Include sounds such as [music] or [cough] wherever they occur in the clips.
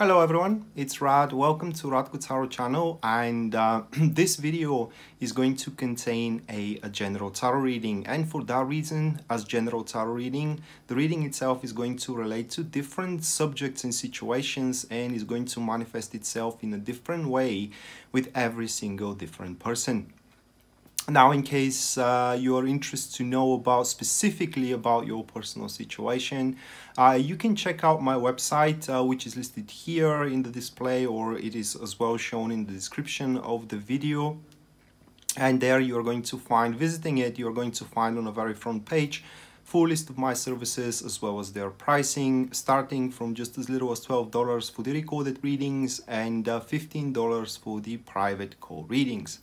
Hello everyone, it's Rad. Welcome to Rad Tarot channel and uh, [clears throat] this video is going to contain a, a, general tarot reading and for that reason as general tarot reading the reading itself is going to relate to different subjects and situations and is going to manifest itself in a different way with every single different person. Now, in case uh, you are interested to know about specifically about your personal situation, uh, you can check out my website, uh, which is listed here in the display, or it is as well shown in the description of the video. And there you are going to find, visiting it, you are going to find on a very front page, full list of my services as well as their pricing, starting from just as little as $12 for the recorded readings and $15 uh, for the private call readings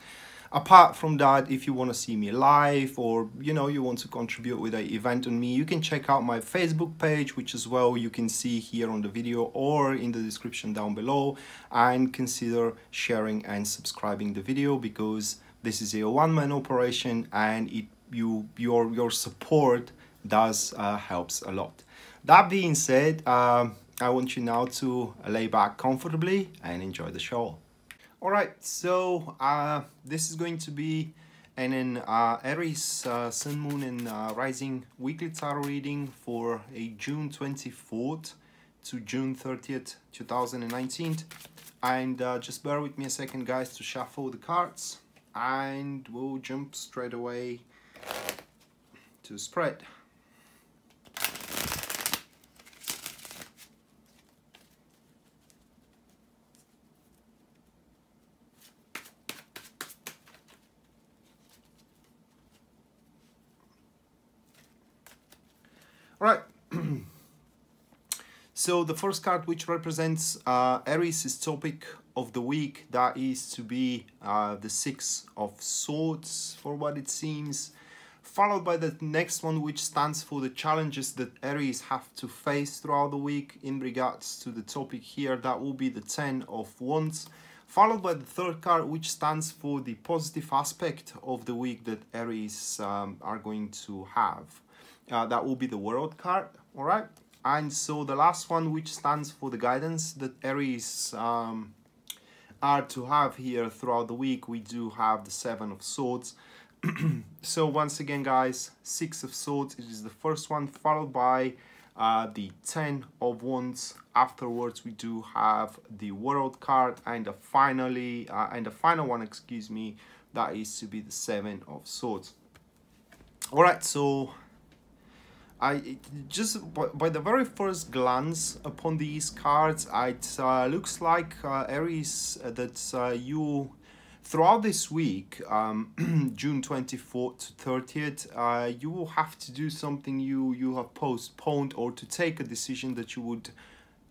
apart from that if you want to see me live or you know you want to contribute with an event on me you can check out my facebook page which as well you can see here on the video or in the description down below. And consider sharing and subscribing the video because this is a one-man operation and it you your your support does uh, helps a lot. That being said uh, i want you now to lay back comfortably and enjoy the show all right so uh, this is going to be an, an uh, Aries uh, Sun Moon and uh, Rising weekly tarot reading for a June 24th to June 30th 2019 and uh, just bear with me a second guys to shuffle the cards. And we'll jump straight away to spread Right. [clears throat] so the first card which represents uh, Aries' topic of the week, that is to be uh, the Six of Swords for what it seems, followed by the next one which stands for the challenges that Aries have to face throughout the week in regards to the topic here, that will be the Ten of Wands followed by the third card which stands for the positive aspect of the week that Aries um, are going to have uh, that will be the world card all right and so the last one which stands for the guidance that aries um, are to have here throughout the week we do have the seven of swords. [clears throat] So once again guys six of swords is the first one followed by uh, the ten of wands. Afterwards we do have the world card and finally uh, and the final one excuse me that is to be the seven of swords. All right so I just by, by, the very first glance upon these cards, it uh, looks like uh, Aries uh, that uh, you throughout this week, um, [clears throat] June 24th to 30th, uh, you will have to do something you you have postponed or to take a decision that you would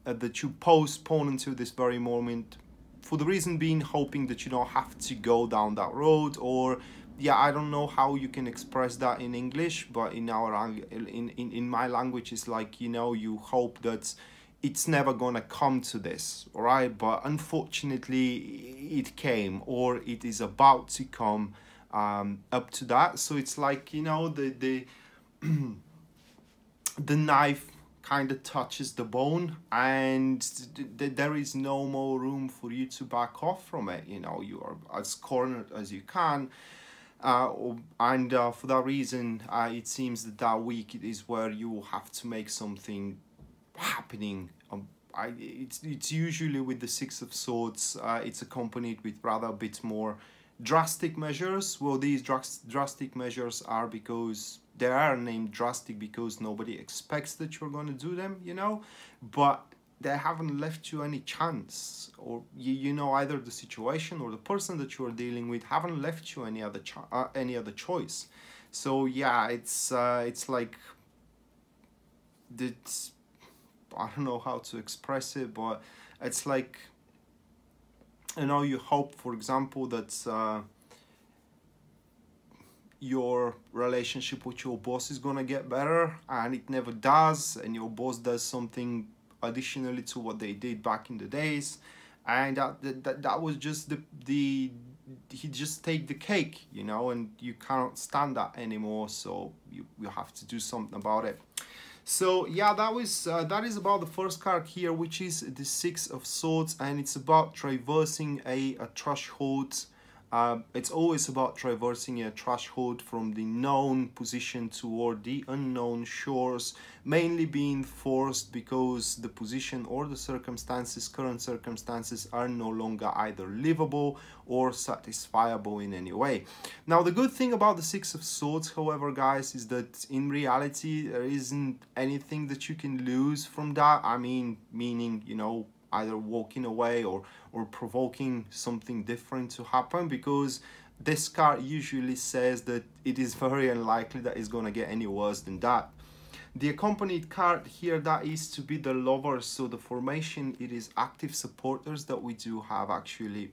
uh, that you postpone until this very moment for the reason being hoping that you don't have to go down that road or yeah i don't know how you can express that in english but in our in in, in my language it's like you know you hope that it's never gonna come to this all right but unfortunately it came or it is about to come um, up to that. So it's like you know the the [clears throat] the knife kind of touches the bone and th there is no more room for you to back off from it you know? You are as cornered as you can uh, and uh, for that reason uh, it seems that that week is where you have to make something happening. Um, I, it's, it's usually with the six of swords uh, it's accompanied with rather a bit more drastic measures. Well these drastic measures are because they are named drastic because nobody expects that you're going to do them you know? But they haven't left you any chance or you, you know either the situation or the person that you are dealing with haven't left you any other uh, any other choice. So yeah it's uh, it's like it's I don't know how to express it but it's like you know you hope for example that uh, your relationship with your boss is gonna get better and it never does and your boss does something additionally to what they did back in the days. And that that, that was just the the he just take the cake you know and you cannot stand that anymore so you, you have to do something about it. So yeah that was uh, that is about the first card here which is the six of swords and it's about traversing a, a threshold uh, it's always about traversing a threshold from the known position toward the unknown shores, mainly being forced because the position or the circumstances, current circumstances, are no longer either livable or satisfiable in any way. Now, the good thing about the Six of Swords, however, guys, is that in reality, there isn't anything that you can lose from that. I mean, meaning, you know, either walking away or or provoking something different to happen because this card usually says that it is very unlikely that it's going to get any worse than that. The accompanied card here that is to be the lovers so the formation it is active supporters that we do have actually.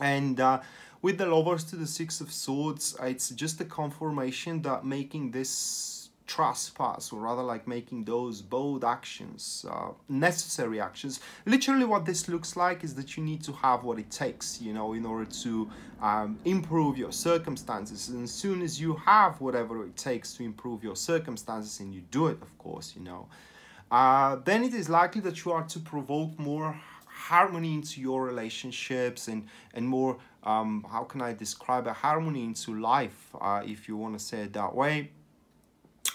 And uh, with the lovers to the six of swords it's just a confirmation that making this trespass or rather like making those bold actions uh, necessary actions. Literally what this looks like is that you need to have what it takes you know in order to um, improve your circumstances. And as soon as you have whatever it takes to improve your circumstances and you do it of course you know uh, then it is likely that you are to provoke more harmony into your relationships and and more um, how can I describe a harmony into life uh, if you want to say it that way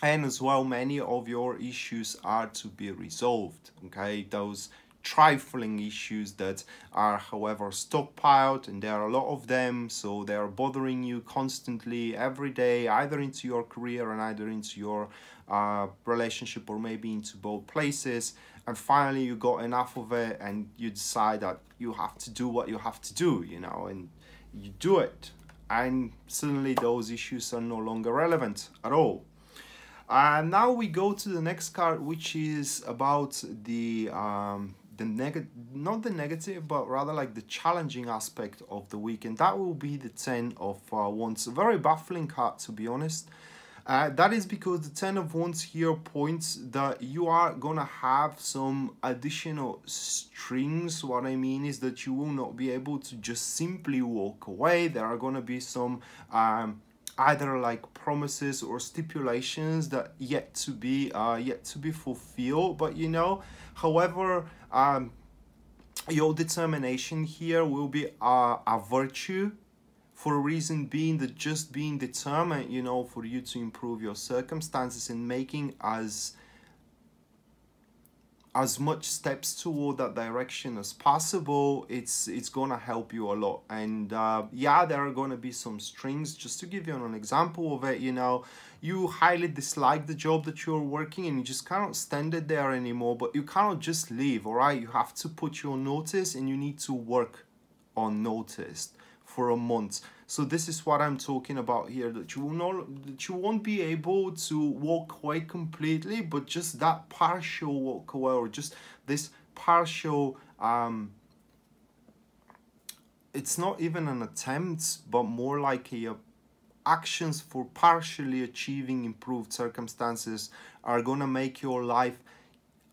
and as well many of your issues are to be resolved okay? Those trifling issues that are however stockpiled and there are a lot of them so they are bothering you constantly every day either into your career and either into your uh, relationship or maybe into both places. And finally you got enough of it and you decide that you have to do what you have to do you know and you do it. And suddenly those issues are no longer relevant at all and now we go to the next card, which is about the um, the negative, not the negative, but rather like the challenging aspect of the week, and that will be the Ten of uh, Wands. A very baffling card, to be honest. Uh, that is because the Ten of Wands here points that you are gonna have some additional strings. What I mean is that you will not be able to just simply walk away. There are gonna be some um, either like promises or stipulations that yet to be uh, yet to be fulfilled but you know however um, your determination here will be a virtue for a reason being that just being determined you know for you to improve your circumstances and making as as much steps toward that direction as possible it's it's gonna help you a lot. And uh, yeah there are gonna be some strings just to give you an example of it you know. You highly dislike the job that you're working and you just cannot stand it there anymore but you cannot just leave all right? You have to put your notice and you need to work on notice for a month. So this is what I'm talking about here, that you will not, that you won't be able to walk away completely, but just that partial walk away or just this partial, um, it's not even an attempt, but more like a, a actions for partially achieving improved circumstances are gonna make your life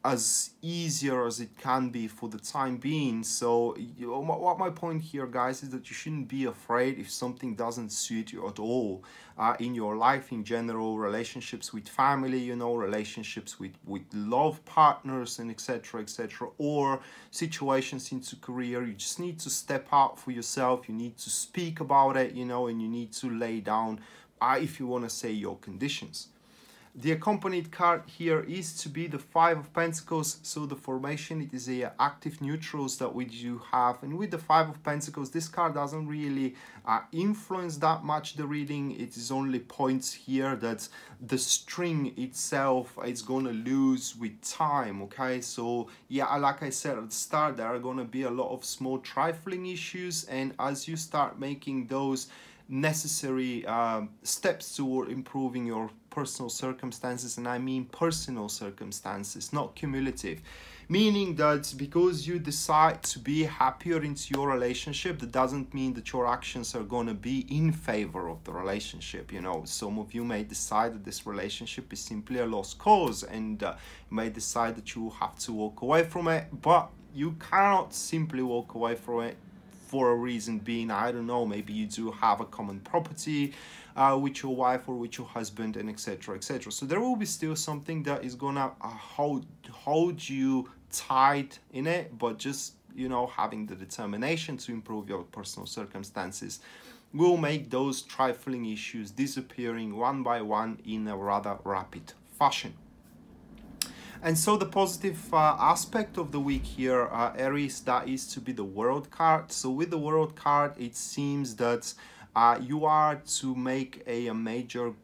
as easier as it can be for the time being. So you know, what my point here guys is that you shouldn't be afraid if something doesn't suit you at all uh, in your life in general relationships with family you know relationships with with love partners and etc etc or situations into career. You just need to step out for yourself. You need to speak about it you know and you need to lay down uh, if you want to say your conditions the accompanied card here is to be the Five of Pentacles, so the formation, it is a active neutrals that we do have. And with the Five of Pentacles, this card doesn't really uh, influence that much the reading. It is only points here that the string itself is going to lose with time, okay? So, yeah, like I said at the start, there are going to be a lot of small trifling issues. And as you start making those necessary um, steps toward improving your personal circumstances and I mean personal circumstances not cumulative. Meaning that because you decide to be happier into your relationship that doesn't mean that your actions are going to be in favor of the relationship you know? Some of you may decide that this relationship is simply a lost cause and uh, may decide that you have to walk away from it but you cannot simply walk away from it for a reason being i don't know maybe you do have a common property uh, with your wife or with your husband and etc etc so there will be still something that is gonna uh, hold hold you tight in it but just you know having the determination to improve your personal circumstances will make those trifling issues disappearing one by one in a rather rapid fashion and so the positive uh, aspect of the week here, uh, Aries, that is to be the world card. So with the world card, it seems that uh, you are to make a, a major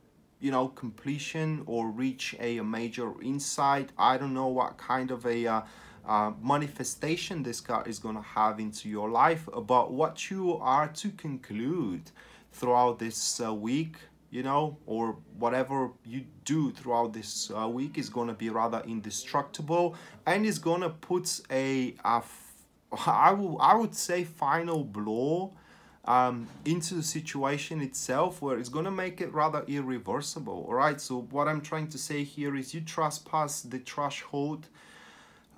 you know completion or reach a, a major insight i don't know what kind of a uh, uh, manifestation this card is going to have into your life about what you are to conclude throughout this uh, week you know or whatever you do throughout this uh, week is going to be rather indestructible and is going to put a, [laughs] I, will, I would say final blow um, into the situation itself where it's going to make it rather irreversible. All right so what i'm trying to say here is you trespass the threshold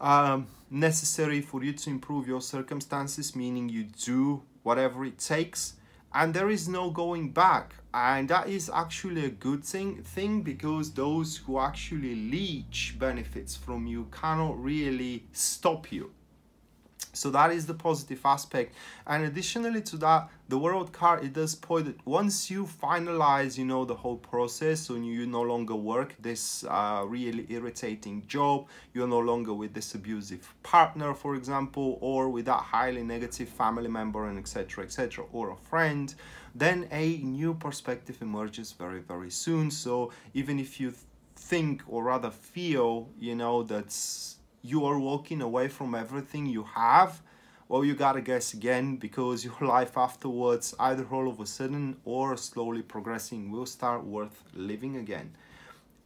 um, necessary for you to improve your circumstances meaning you do whatever it takes and there is no going back. And that is actually a good thing thing because those who actually leech benefits from you cannot really stop you so that is the positive aspect. And additionally to that the world card it does point that once you finalize you know the whole process and you no longer work this uh, really irritating job you're no longer with this abusive partner for example or with that highly negative family member and etc etc or a friend then a new perspective emerges very very soon. So even if you think or rather feel you know that's you are walking away from everything you have, well, you gotta guess again because [laughs] your life afterwards, either all of a sudden or slowly progressing, will start worth living again.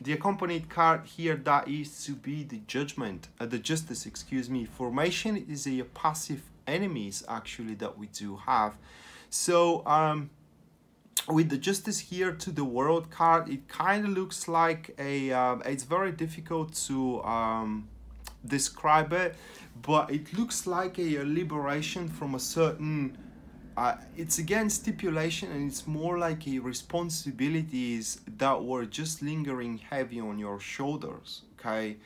The accompanied card here that is to be the judgment, uh, the justice, excuse me. Formation is a passive enemies actually that we do have. So um, with the justice here to the world card, it kind of looks like a. Uh, it's very difficult to. Um, describe it but it looks like a, a liberation from a certain uh, it's again stipulation and it's more like a responsibilities that were just lingering heavy on your shoulders okay?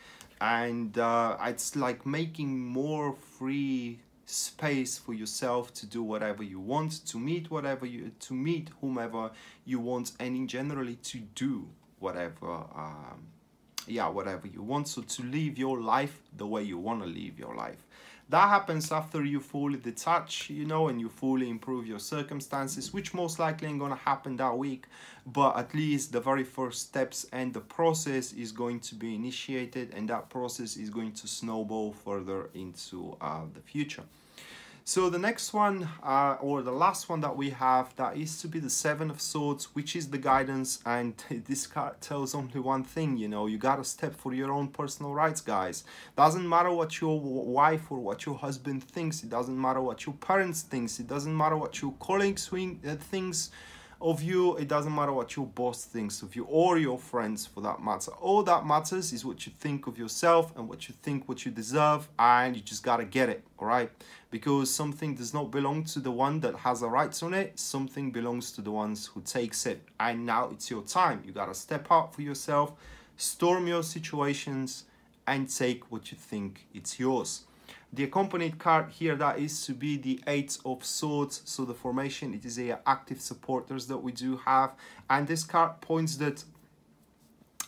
And uh, it's like making more free space for yourself to do whatever you want to meet whatever you to meet whomever you want and in generally to do whatever um, yeah whatever you want. So to live your life the way you want to live your life. That happens after you fully detach you know and you fully improve your circumstances which most likely ain't gonna happen that week. But at least the very first steps and the process is going to be initiated and that process is going to snowball further into uh, the future so the next one, uh, or the last one that we have, that is to be the Seven of Swords, which is the guidance. And [laughs] this card tells only one thing, you know, you gotta step for your own personal rights, guys. Doesn't matter what your wife or what your husband thinks. It doesn't matter what your parents thinks. It doesn't matter what your colleagues uh, thinks of you. It doesn't matter what your boss thinks of you or your friends for that matter. All that matters is what you think of yourself and what you think what you deserve and you just gotta get it, all right? Because something does not belong to the one that has the rights on it. Something belongs to the ones who takes it. And now it's your time. You gotta step up for yourself, storm your situations and take what you think it's yours. The accompanied card here, that is to be the Eight of Swords. So the formation, it is a active supporters that we do have. And this card points that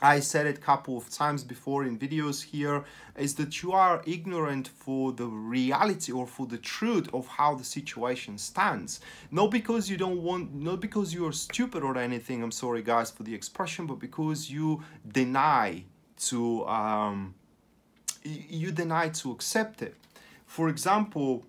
I said it a couple of times before in videos here, is that you are ignorant for the reality or for the truth of how the situation stands. Not because you don't want, not because you are stupid or anything, I'm sorry guys for the expression, but because you deny to, um, you deny to accept it. For example,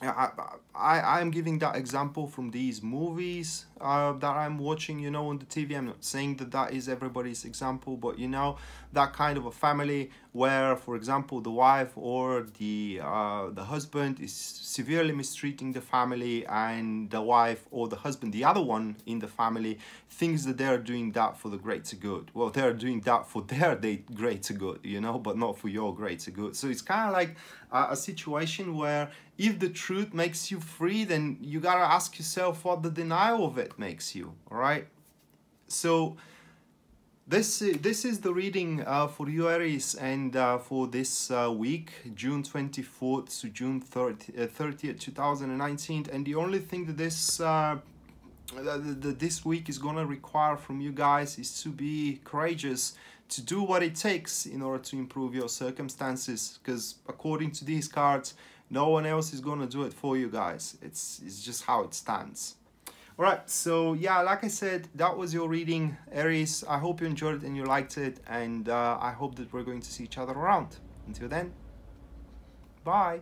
I, I, I'm giving that example from these movies uh, that I'm watching, you know, on the TV. I'm not saying that that is everybody's example, but, you know, that kind of a family where, for example, the wife or the uh, the husband is severely mistreating the family, and the wife or the husband, the other one in the family, thinks that they are doing that for the greater good. Well, they are doing that for their [laughs] greater good, you know, but not for your greater good. So it's kind of like a, a situation where if the truth makes you free, then you gotta ask yourself what the denial of it makes you. All right. So this this is the reading uh, for you Aries and uh, for this uh, week June 24th to June 30, 30th uh, 2019 and the only thing that this uh, that this week is gonna require from you guys is to be courageous to do what it takes in order to improve your circumstances because according to these cards no one else is gonna do it for you guys. It's it's just how it stands all right so yeah like i said that was your reading aries. I hope you enjoyed it and you liked it and uh, i hope that we're going to see each other around. Until then bye